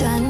sunshine